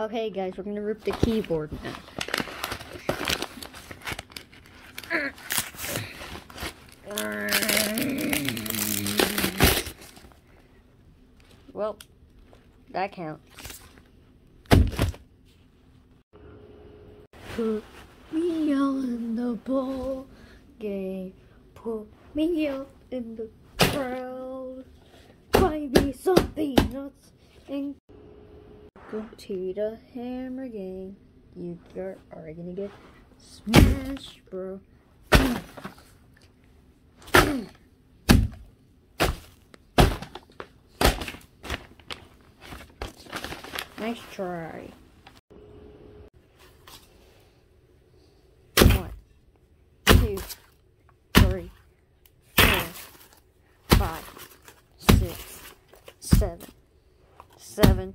Okay, guys, we're gonna rip the keyboard now. Well, that counts. Put me on the ball game. Put me out in the crowd. Find me something nuts and go to the hammer game. You are, are gonna get smashed, bro. nice try. One, two, three, four, five, six, seven, seven,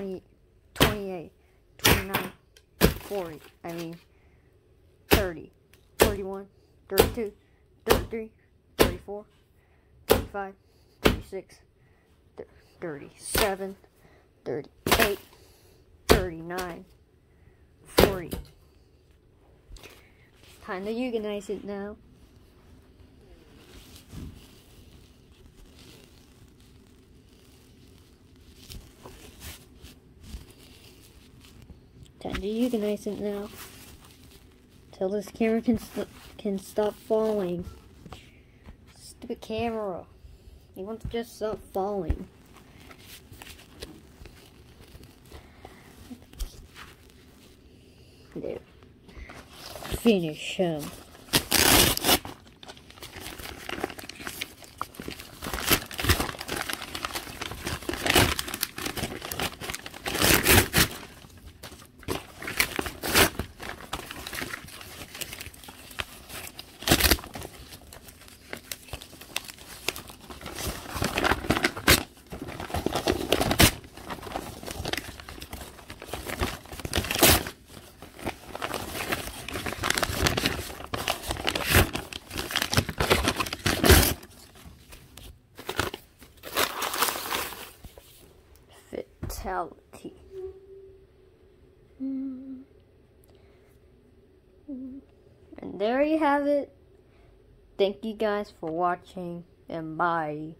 20, 28, 29, 40, I mean 30, 31, 32, 33, 34, 35, 36, 37, 38, 39, 40. Time to euthanize it now. Time to euthanize it now. Till this camera can st can stop falling. Stupid camera. You wants to just stop falling. There. Finish him. Fatality. And there you have it. Thank you guys for watching and bye.